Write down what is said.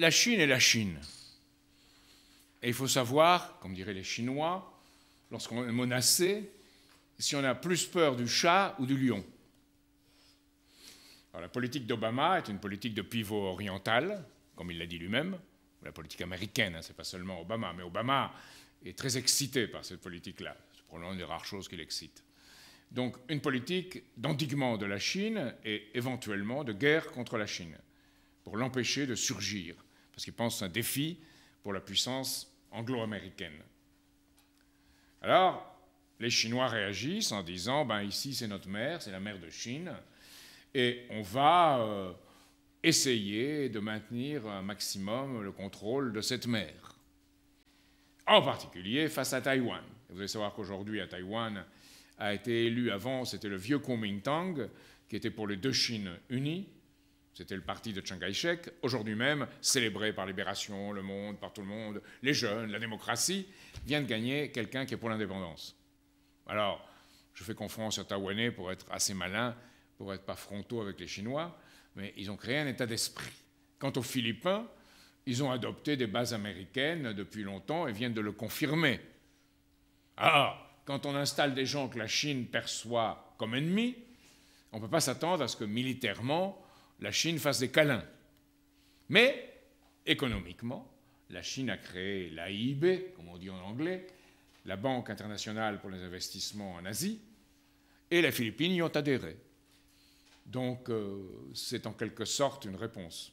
la Chine est la Chine. Et il faut savoir, comme diraient les Chinois, lorsqu'on est menacé, si on a plus peur du chat ou du lion. la politique d'Obama est une politique de pivot oriental, comme il l'a dit lui-même. La politique américaine, hein, ce n'est pas seulement Obama, mais Obama est très excité par cette politique-là. C'est probablement une des rares choses qui l'excite. Donc une politique d'endiguement de la Chine et éventuellement de guerre contre la Chine, pour l'empêcher de surgir, parce qu'il pense que c'est un défi pour la puissance anglo-américaine. Alors, les Chinois réagissent en disant, ben ici c'est notre mer, c'est la mer de Chine, et on va euh, essayer de maintenir un maximum le contrôle de cette mer. En particulier face à Taïwan. Vous allez savoir qu'aujourd'hui à Taïwan a été élu avant, c'était le vieux Kuomintang, qui était pour les deux Chines unies, c'était le parti de Chiang Kai-shek, aujourd'hui même célébré par Libération, Le Monde, par tout le monde, les jeunes, la démocratie, vient de gagner quelqu'un qui est pour l'indépendance. Alors, je fais confiance à Taïwanais pour être assez malin, pour être pas frontaux avec les Chinois, mais ils ont créé un état d'esprit. Quant aux Philippins, ils ont adopté des bases américaines depuis longtemps et viennent de le confirmer. Alors, quand on installe des gens que la Chine perçoit comme ennemis, on ne peut pas s'attendre à ce que militairement, la Chine fasse des câlins. Mais, économiquement, la Chine a créé l'AIB, comme on dit en anglais, la Banque internationale pour les investissements en Asie, et les Philippines y ont adhéré. Donc, euh, c'est en quelque sorte une réponse.